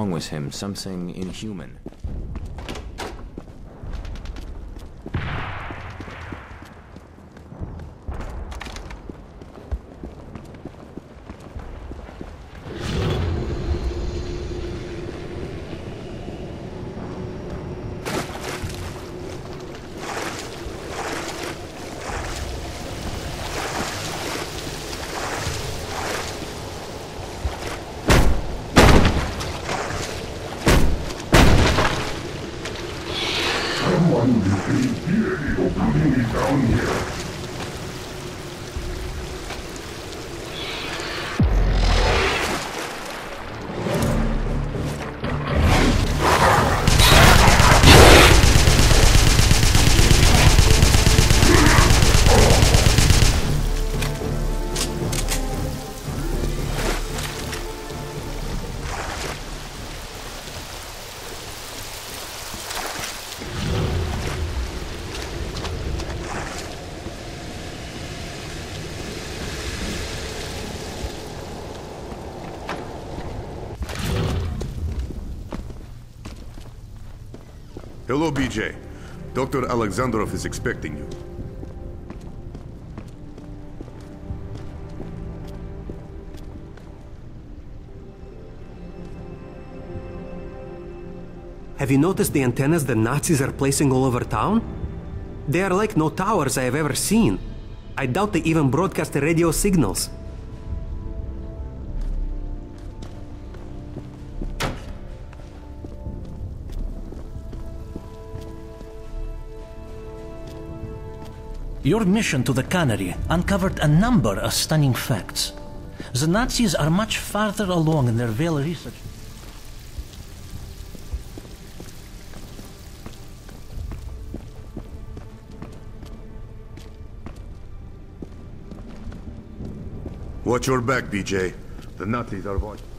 wrong with him, something inhuman. Hello, BJ. Dr. Alexandrov is expecting you. Have you noticed the antennas the Nazis are placing all over town? They are like no towers I have ever seen. I doubt they even broadcast radio signals. Your mission to the Cannery uncovered a number of stunning facts. The Nazis are much farther along in their veil research. Watch your back, BJ. The Nazis are watching.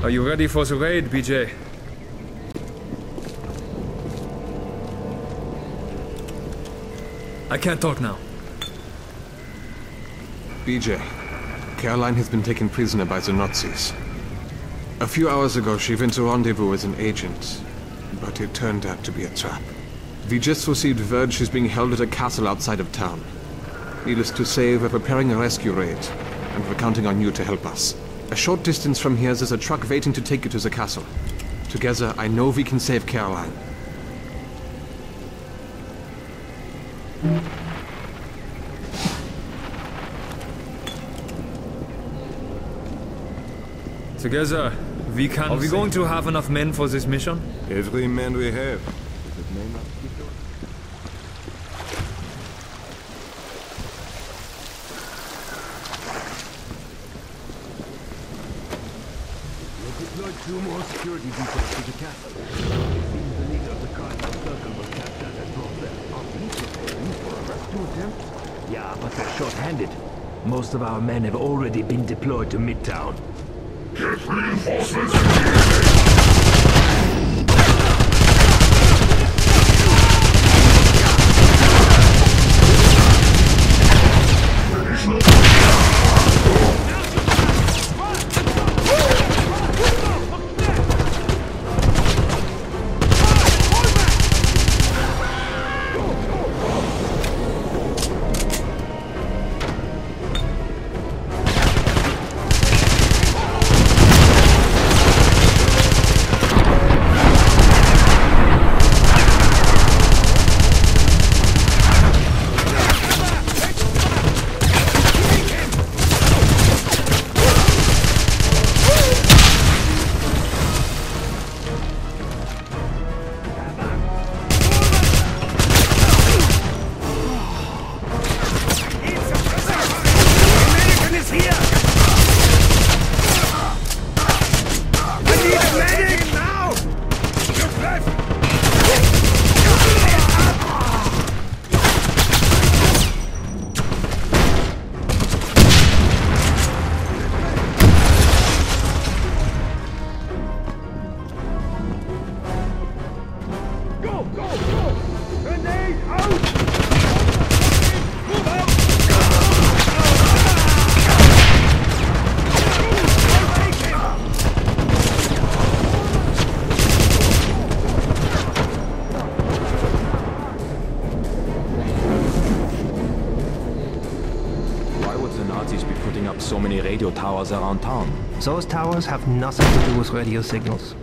Are you ready for the raid, BJ? I can't talk now. BJ, Caroline has been taken prisoner by the Nazis. A few hours ago, she went to rendezvous with an agent, but it turned out to be a trap. We just received word she's being held at a castle outside of town. Needless to say, we're preparing a rescue raid, and we're counting on you to help us. A short distance from here, there's a truck waiting to take you to the castle. Together, I know we can save Caroline. Together, we can. Are we going to have enough men for this mission? Every man we have. Two more security details to the castle. It seems the leader of the Cardinal Circle was captured and brought there. Are we preparing for a rescue attempt? Yeah, but they're short-handed. Most of our men have already been deployed to Midtown. Get reinforcements Those towers have nothing to do with radio signals.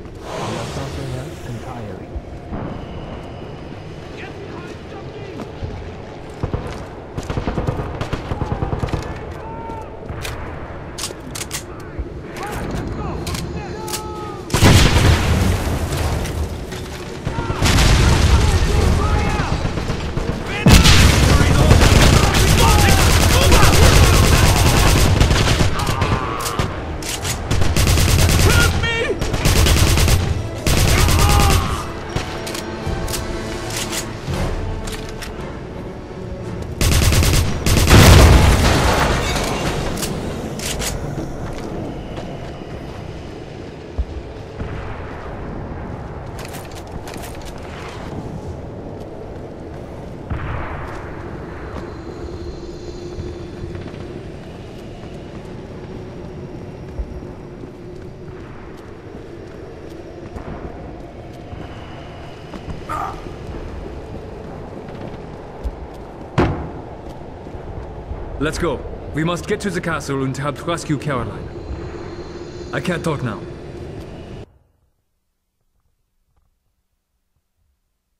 Let's go. We must get to the castle and help to rescue Caroline. I can't talk now.